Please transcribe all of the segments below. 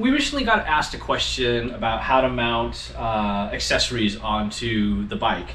We recently got asked a question about how to mount uh, accessories onto the bike.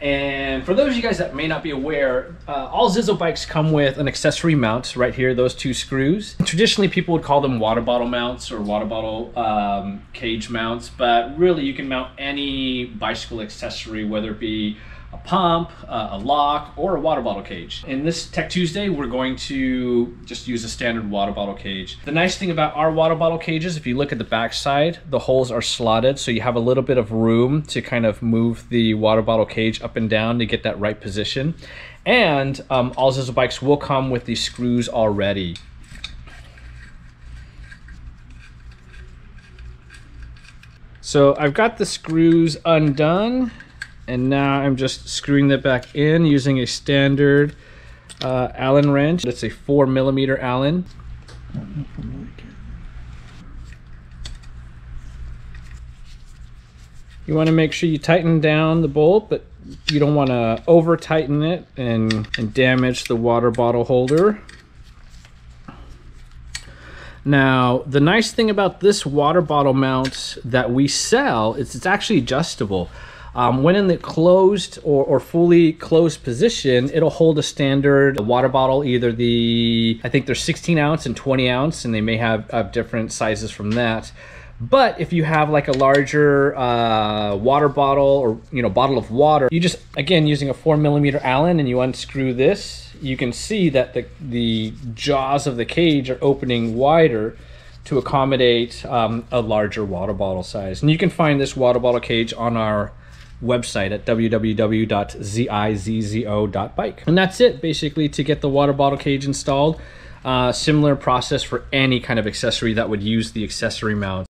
And for those of you guys that may not be aware, uh, all ZiZZO bikes come with an accessory mount right here, those two screws. Traditionally, people would call them water bottle mounts or water bottle um, cage mounts, but really you can mount any bicycle accessory, whether it be a pump, uh, a lock, or a water bottle cage. In this Tech Tuesday, we're going to just use a standard water bottle cage. The nice thing about our water bottle cages, if you look at the back side, the holes are slotted, so you have a little bit of room to kind of move the water bottle cage up and down to get that right position. And um, all ZiZZO bikes will come with these screws already. So I've got the screws undone and now I'm just screwing that back in using a standard uh, Allen wrench. It's a four millimeter Allen. You want to make sure you tighten down the bolt, but you don't want to over tighten it and, and damage the water bottle holder. Now, the nice thing about this water bottle mount that we sell is it's actually adjustable. Um, when in the closed or, or, fully closed position, it'll hold a standard water bottle, either the, I think there's 16 ounce and 20 ounce, and they may have, have different sizes from that. But if you have like a larger uh, water bottle or, you know, bottle of water, you just, again, using a four millimeter Allen and you unscrew this, you can see that the, the jaws of the cage are opening wider to accommodate um, a larger water bottle size. And you can find this water bottle cage on our website at www.zizzo.bike. And that's it basically to get the water bottle cage installed. Uh, similar process for any kind of accessory that would use the accessory mount.